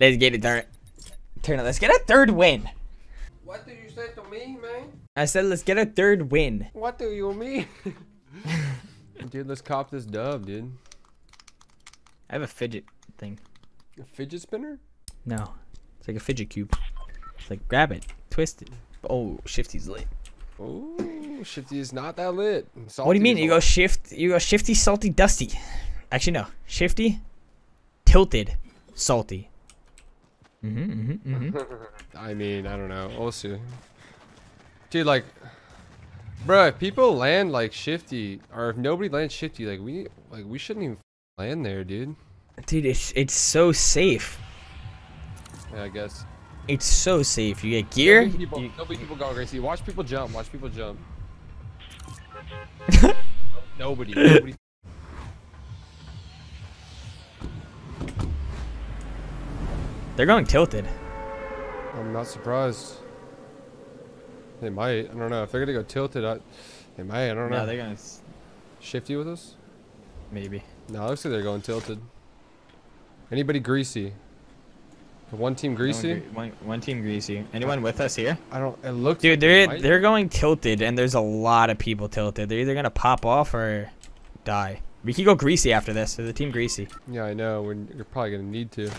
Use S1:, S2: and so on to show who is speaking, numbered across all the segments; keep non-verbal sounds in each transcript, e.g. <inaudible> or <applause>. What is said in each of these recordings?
S1: Let's get it, it. Turn it. Let's get a third win.
S2: What do you say to me, man?
S1: I said let's get a third win.
S2: What do you mean? <laughs> dude, let's cop this dub, dude.
S1: I have a fidget thing.
S2: A fidget spinner?
S1: No. It's like a fidget cube. It's like grab it, twist it. Oh, shifty's lit.
S2: Oh, shifty is not that lit.
S1: what do you mean? You go shift you go shifty, salty, dusty. Actually no. Shifty, tilted, salty. Mm-hmm, mm-hmm, mm-hmm. <laughs>
S2: I mean, I don't know. We'll. Dude, like, bro, if people land like shifty, or if nobody lands shifty, like we, like we shouldn't even land there, dude.
S1: Dude, it's it's so safe.
S2: Yeah, I guess.
S1: It's so safe. You get gear.
S2: Nobody people,
S1: you-
S2: nobody people go crazy. Watch people jump. Watch people jump. <laughs> nobody. Nobody.
S1: They're going tilted.
S2: I'm not surprised. They might. I don't know. If they're gonna go tilted, I, they might. I don't know.
S1: No, they're gonna s-
S2: Shifty with us?
S1: maybe.
S2: No, it looks like they're going tilted. Anybody greasy? The one team greasy?
S1: One, gre- one, one team greasy. Anyone with us here?
S2: I don't. It looks.
S1: Dude, they're
S2: might-
S1: they're going tilted, and there's a lot of people tilted. They're either gonna pop off or die. We could go greasy after this. There's a team greasy.
S2: Yeah, I know. We're, you're probably gonna need to.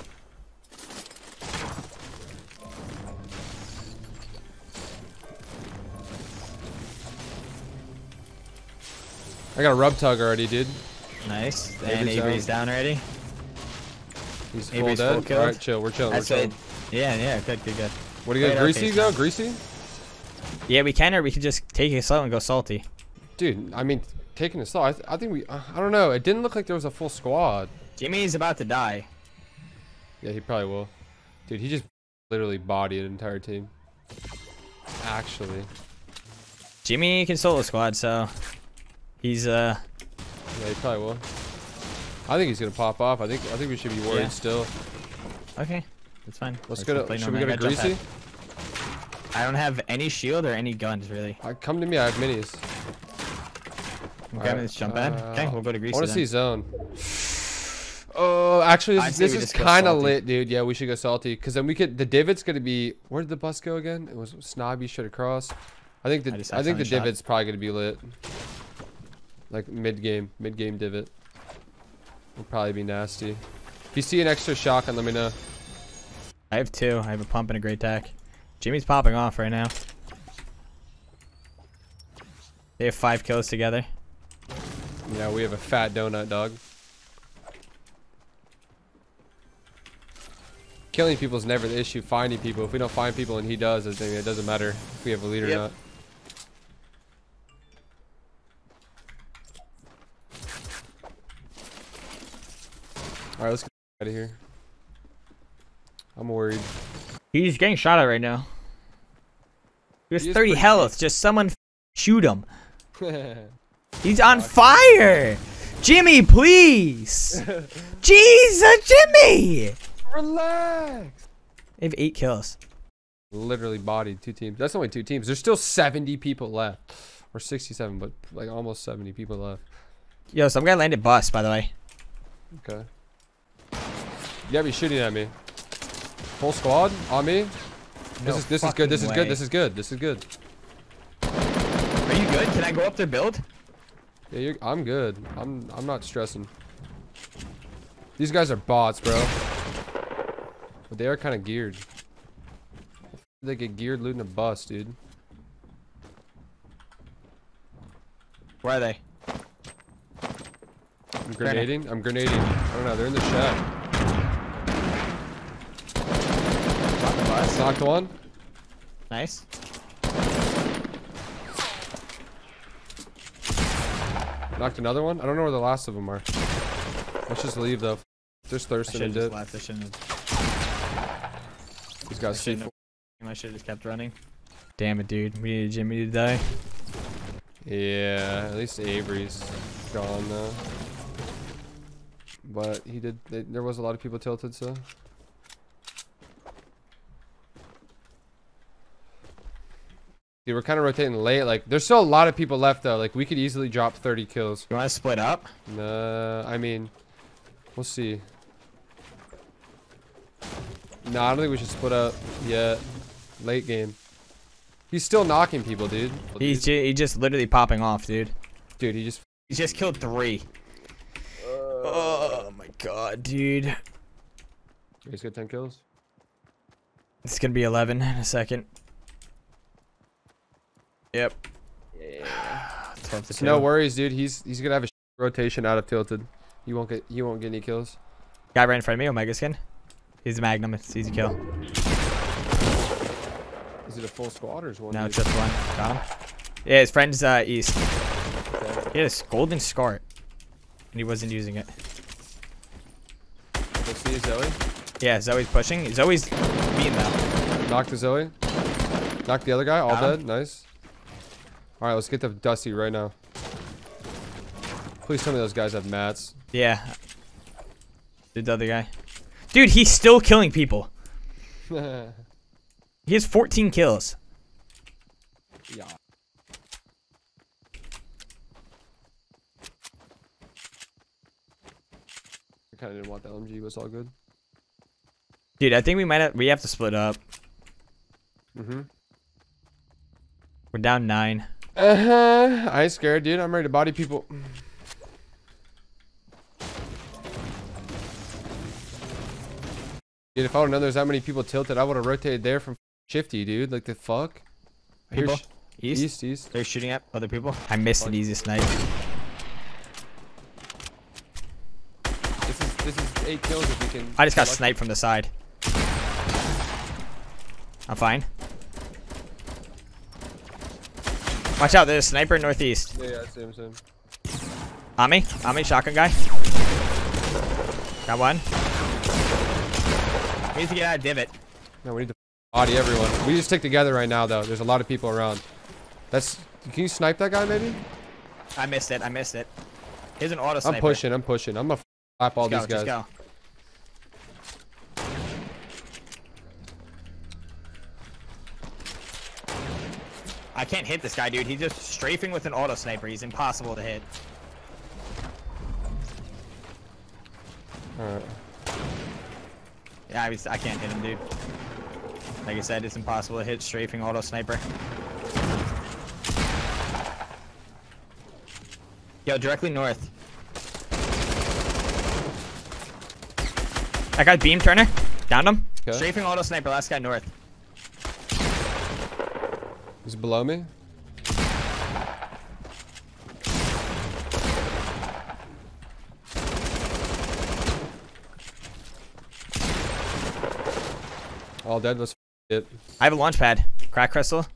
S2: I got a rub tug already, dude.
S1: Nice. And
S2: Avery's down.
S1: Avery's down already.
S2: He's full
S1: Avery's
S2: dead.
S1: full killed.
S2: Alright, chill. We're chilling.
S1: That's
S2: we're
S1: it.
S2: chilling.
S1: Yeah, yeah, good, good, good.
S2: What do you
S1: Wait,
S2: got?
S1: okay,
S2: Greasy
S1: so-
S2: though? Greasy?
S1: Yeah, we can, or we could just take it slow and go salty.
S2: Dude, I mean, taking a slow. I, th I think we. Uh, I don't know. It didn't look like there was a full squad.
S1: Jimmy's about to die.
S2: Yeah, he probably will. Dude, he just literally bodied an entire team. Actually.
S1: Jimmy can solo squad, so he's uh
S2: Yeah, he probably will. I think he's gonna pop off. I think I think we should be worried
S1: Yeah.
S2: still.
S1: okay. That's fine.
S2: Let's
S1: Let's
S2: go to. Should we go to
S1: I
S2: greasy?
S1: I don't have any shield or any guns really.
S2: Uh, come to me. I have minis.
S1: Okay,
S2: Alright,
S1: let's jump pad. Okay,
S2: uh,
S1: we'll go to
S2: I
S1: greasy.
S2: want to see zone. Oh, actually, this, this is kind of lit, dude. Yeah, we should go salty, cause then we could. The divot's gonna be. Where did the bus go again? It was snobby straight across. I think the
S1: I
S2: I, think the
S1: shot.
S2: divot's probably gonna be lit. Like mid game, mid game divot. Will probably be nasty. If you see an extra shotgun, let me know.
S1: I have two. I have a pump and a gray tac. Jimmy's popping off right now. They have five kills together.
S2: Yeah, we have a fat donut dog. Killing people is never the issue. Finding people. If we don't find people and he does, it doesn't matter if we have a lead or not. All right, let's get out of here. I'm worried.
S1: He's getting shot at right now. He has
S2: He
S1: 30
S2: pretty
S1: health. Just someone f- shoot him. <laughs> He's on fire. Jimmy, please. <laughs> Jesus, Jimmy.
S2: Relax.
S1: They have eight kills.
S2: Literally bodied two teams. That's only two teams. There's still 70 people left, or 67, but like almost 70 people left.
S1: Yo, some guy landed bus, by the way.
S2: Okay. You gotta be shooting at me. Full squad on me. This
S1: No
S2: is this is good. This is good. This is good. This is good.
S1: Are you good? Can I go up their build?
S2: Yeah, you're, I'm good. I'm I'm not stressing. These guys are bots, bro. But they are kind of geared. They get geared looting a bus, dude.
S1: Where are they?
S2: I'm grenading. I'm grenading. I don't know. They're in the shed.
S1: Bus.
S2: Knocked one.
S1: Nice.
S2: Knocked another one. I don't know where the last of them are. Let's just leave though.
S1: I
S2: Thurston and dip.
S1: left. I shouldn't have.
S2: These
S1: I
S2: guys
S1: shouldn't
S2: C4.
S1: have. I should have just kept running. Damn it, dude. We needed Jimmy to die.
S2: Yeah, at least Avery's gone though. But he did. They, there was a lot of people tilted, so. Dude, we're kind of rotating late. Like, there's still a lot of people left though. Like, we could easily drop 30 kills.
S1: You want to split up?
S2: Nah, I mean, we'll see. No, I don't think we should split up yet. Late game. He's still knocking people, dude.
S1: He's ju- he just literally popping off, dude.
S2: Dude, he just.
S1: He's just killed three. oh my god, dude.
S2: He's got 10 kills.
S1: It's gonna be 11 in a second. Yep.
S2: Yeah.
S1: 12 to
S2: It's
S1: 2.
S2: no worries, dude. He's he's gonna have a rotation out of tilted. He won't get he won't get any kills.
S1: Guy right in front of me, Omega skin. He's a Magnum. It's easy kill.
S2: Is it a full squad or is one?
S1: No,
S2: dude?
S1: just one. Got him. Yeah, his friend's uh, east.
S2: Okay.
S1: He had a golden scar, and he wasn't using it.
S2: Let's see Zoe.
S1: Yeah, Zoe's pushing. Zoe's beating though.
S2: Knocked the Zoe. Knock the other guy. All
S1: Got him.
S2: dead. Nice. All right, let's get the Dusty right now. Please tell me those guys have mats.
S1: Yeah. Did the other guy. Dude, he's still killing people. <laughs> He has 14 kills.
S2: I kind of didn't want the LMG, but it's all good.
S1: Dude, I think we might have, we have to split up.
S2: Mm-hmm.
S1: We're down nine.
S2: Uh-huh. I ain't scared, dude. I'm ready to body people. Dude, if I would've known there's that many people tilted, I would've rotated there from Shifty, dude. Like the fuck?
S1: People? East?
S2: east, east.
S1: They're shooting at other people. I missed an easy snipe.
S2: This is this is eight kills if we can.
S1: I just got sniped from the side. I'm fine. Watch out, there's a sniper northeast.
S2: Yeah, yeah, same, same.
S1: On me, shotgun guy. Got one. We need to get out of divot.
S2: No, we need to body everyone. We just stick together right now, though. There's a lot of people around. That's. Can you snipe that guy, maybe?
S1: I missed it. I missed it. Here's an auto sniper.
S2: I'm pushing. I'm pushing. I'm gonna slap all
S1: go,
S2: these guys.
S1: I can't hit this guy, dude. He's just strafing with an auto sniper. He's impossible to hit.
S2: Alright.
S1: Yeah, I, was, I can't hit him, dude. Like I said, it's impossible to hit strafing auto sniper. Yo, directly north. That guy beam Turner. Downed him.
S2: Okay.
S1: Strafing auto sniper, last guy north.
S2: He's below me. All dead. Let's it.
S1: I have a launch pad. Crack crystal.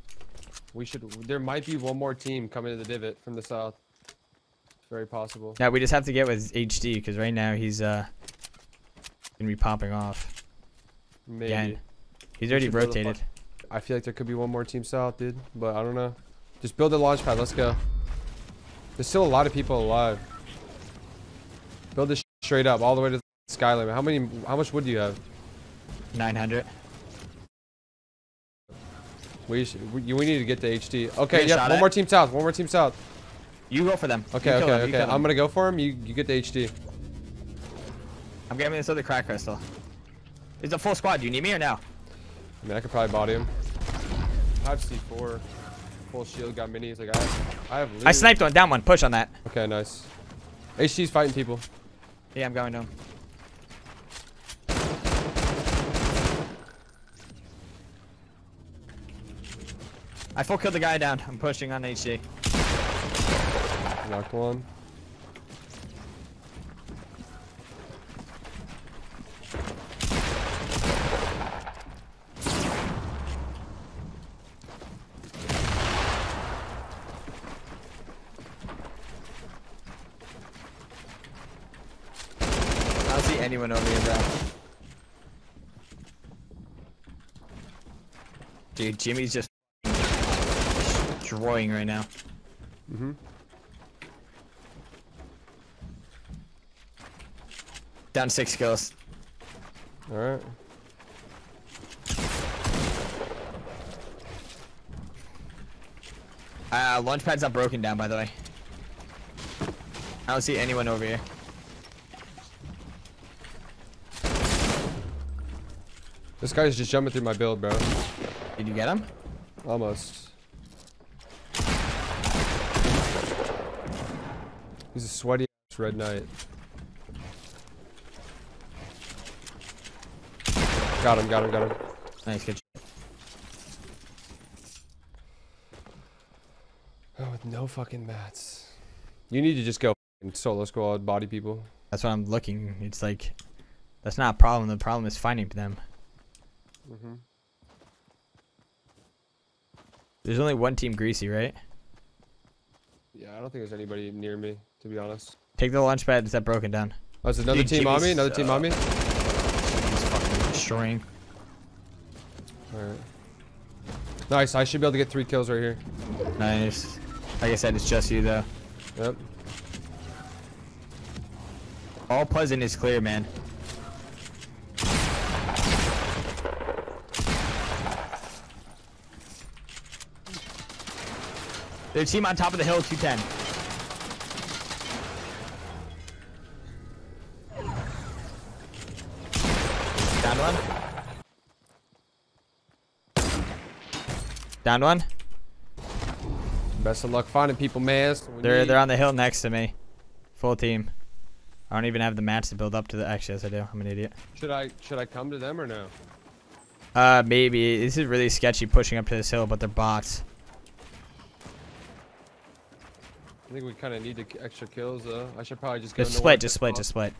S2: We should. There might be one more team coming to the divot from the south. It's very possible.
S1: Yeah, we just have to get with HD because right now he's uh gonna be popping off.
S2: Maybe.
S1: Again. He's already rotated.
S2: I feel like there could be one more team south, dude. But I don't know. Just build a launch pad. Let's go. There's still a lot of people alive. Build this straight up all the way to the sky limit. How many? How much wood do you have?
S1: 900.
S2: We should, we, we need to get to HD. Okay, yeah. One
S1: at?
S2: more team south. One more team south.
S1: You go for them.
S2: Okay, okay,
S1: them,
S2: okay. I'm gonna go for him. You you get the HD.
S1: I'm getting this other crack crystal. It's a full squad. Do you need me or now?
S2: I mean, I could probably body him. I have C4. Full shield. Got minis. Like I have. I have.
S1: I sniped one. Down one. Push on that.
S2: Okay, nice. HD's fighting people.
S1: Yeah, I'm going to him. I full killed the guy down. I'm pushing on HD.
S2: Knocked one.
S1: Anyone over here, bro. Dude, Jimmy's just destroying right now.
S2: Mm-hmm.
S1: Down six kills.
S2: All right.
S1: Uh, launch pad's not broken down, by the way. I don't see anyone over here.
S2: This guy's just jumping through my build, bro.
S1: Did you get him?
S2: Almost. He's a sweaty ass red knight. Got him, got him, got him.
S1: Nice, good.
S2: Oh, with no fucking mats. You need to just go solo squad body people.
S1: That's what I'm looking. It's like, that's not a problem. The problem is finding them.
S2: Mm-hmm.
S1: There's only one team greasy, right?
S2: Yeah, I don't think there's anybody near me, to be honest.
S1: Take the launch pad. Is that broken down?
S2: Oh, there's another
S1: Dude,
S2: team on me?
S1: Jimmy's,
S2: Another team
S1: uh,
S2: on me?
S1: He's fucking destroying.
S2: Alright. Nice, I should be able to get three kills right here.
S1: Nice. Like I said, it's just you though.
S2: Yep.
S1: All Pleasant is clear, man. Their team on top of the hill, 210. Down one. Down one.
S2: Best of luck finding people, man. That's
S1: They're
S2: need.
S1: they're on the hill next to me. Full team. I don't even have the mats to build up to the. Actually, yes, I do. I'm an idiot.
S2: Should I should I come to them or no?
S1: Uh, maybe this is really sketchy pushing up to this hill, but they're bots.
S2: I think we kind of need the extra kills though. I should probably just go
S1: Just split, just split, just split.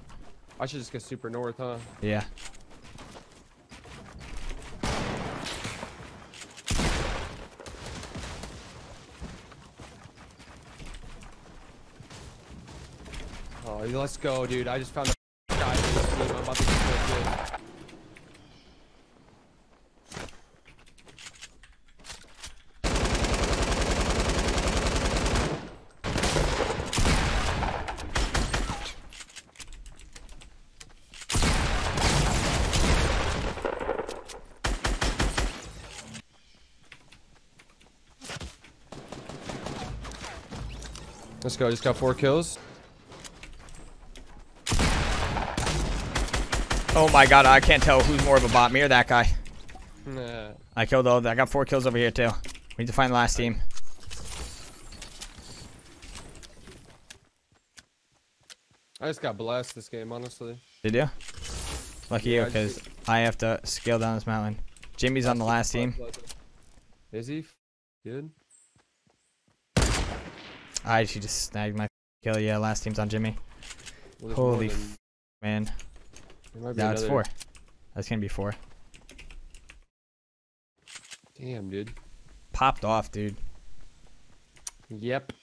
S2: I should just go super north, huh?
S1: Yeah.
S2: Oh, let's go, dude. I just found a guy. in this team. I'm about to get so good. Let's go. Just got four kills.
S1: Oh my god, I can't tell who's more of a bot, me or that guy.
S2: Nah.
S1: I killed all. I got four kills over here too. We need to find the last team.
S2: I just got blessed this game, honestly.
S1: Did you? Lucky
S2: Yeah,
S1: you, because
S2: just-
S1: I have to scale down this mountain. Jimmy's on the last team.
S2: Is he? Good.
S1: I she just snagged my kill. Yeah, last team's on Jimmy.
S2: Well,
S1: Holy
S2: than-
S1: man.
S2: there might be
S1: Now it's four. That's gonna be four.
S2: Damn, dude.
S1: Popped off, dude.
S2: Yep.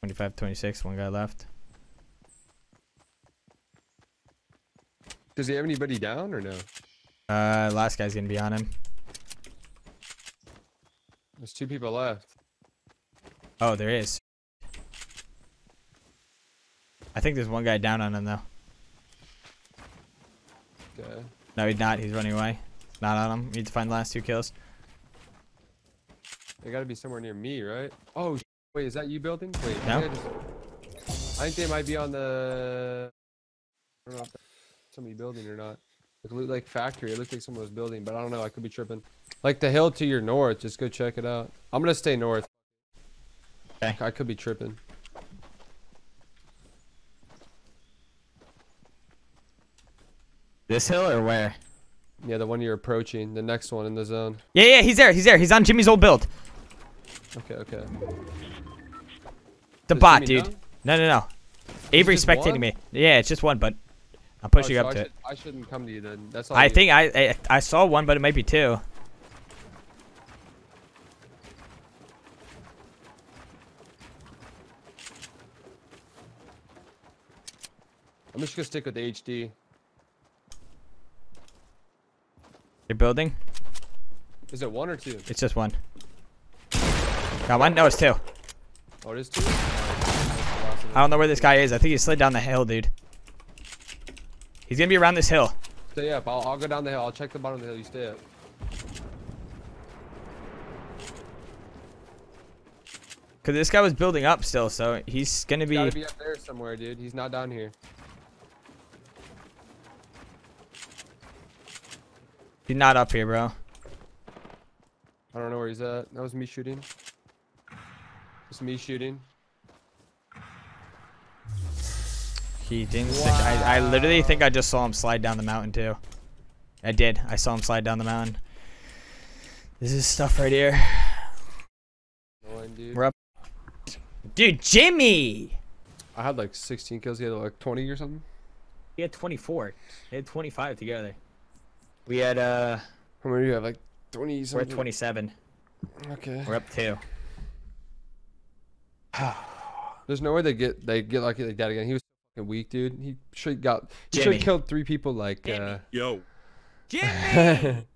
S1: Twenty-five, twenty-six. One guy left.
S2: Does he have anybody down or no?
S1: Uh, last guy's gonna be on him.
S2: Two people left.
S1: Oh, there is. I think there's one guy down on him though.
S2: Okay.
S1: No, he's not. He's running away. Not on him. We need to find the last two kills.
S2: They gotta be somewhere near me, right? Oh, wait, is that you building? Wait, I
S1: No.
S2: think I, just, I think they might be on the. I don't know if that's somebody building or not. It looked like factory. It looked like someone was building, but I don't know. I could be tripping. Like the hill to your north. Just go check it out. I'm gonna stay north.
S1: Okay.
S2: I could be tripping.
S1: This hill or where?
S2: Yeah, the one you're approaching. The next one in the zone.
S1: Yeah, yeah, he's there. He's there. He's on Jimmy's old build.
S2: Okay, okay.
S1: The
S2: Is
S1: bot,
S2: Jimmy
S1: dude.
S2: down?
S1: No, no, no. Avery's
S2: just
S1: spectating
S2: one?
S1: me. Yeah, it's just one, but I'm
S2: Oh,
S1: pushing
S2: so
S1: up
S2: I
S1: to
S2: should,
S1: it.
S2: I shouldn't come to you then. That's all.
S1: I
S2: you.
S1: think I, I I saw one, but it might be two.
S2: I'm just gonna stick with the HD.
S1: You're building.
S2: Is it one or two?
S1: It's just one. Got one? No, it's two.
S2: Oh, it is two.
S1: I don't know where this guy is. I think he slid down the hill, dude. He's gonna be around this hill.
S2: Stay up. I'll, I'll go down the hill. I'll check the bottom of the hill. You stay up.
S1: Cause this guy was building up still, so he's gonna
S2: He's
S1: be.
S2: gotta be up there somewhere, dude. He's not down here.
S1: He's not up here, bro.
S2: I don't know where he's at. That was me shooting. It's me shooting.
S1: He didn't stick. I, I literally think I just saw him slide down the mountain too. I did. I saw him slide down the mountain. This is stuff right here.
S2: Annoying, dude.
S1: We're up. Dude, Jimmy!
S2: I had like 16 kills. He had like 20 or something.
S1: He had 24. They had 25 together. We had, uh,
S2: How many do you have? Like 20
S1: we're at 27.
S2: Okay.
S1: We're up two. <sighs>
S2: There's no way they get they get lucky like that again. He was fucking weak, dude. He should got he should have killed three people like uh
S3: Yo. <laughs>
S1: Jimmy!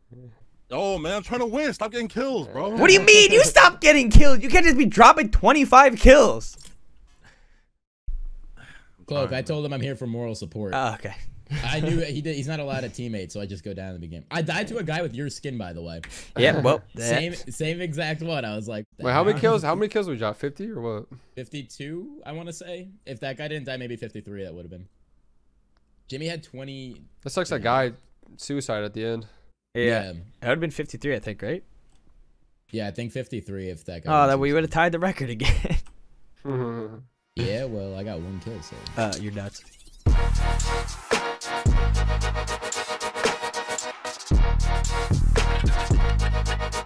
S3: Oh man, I'm trying to win. Stop getting kills, bro.
S1: what do you mean? You stop getting killed. You can't just be dropping 25 kills.
S4: Cloak, I told him I'm here for moral support.
S1: Oh, okay. <laughs>
S4: I knew he did. He's not allowed a teammate, so I just go down in the game. I died to a guy with your skin, by the way.
S1: Yeah, well, <laughs>
S4: Same, same exact one. I was like,
S2: Wait, how many kills? How <laughs> many kills we got? 50 or what?
S4: 52, I want to say. If that guy didn't die, maybe 53. That would have been. Jimmy had 20.
S2: That sucks. That guy suicide at the end.
S1: yeah.
S4: Yeah,
S1: It would have been 53, I think, right?
S4: yeah, I think 53. If that guy.
S1: Oh,
S4: didn't
S1: that we would have tied the record again.
S4: Yeah, well, I got one kill, so.
S1: uh, you're nuts. Thank you.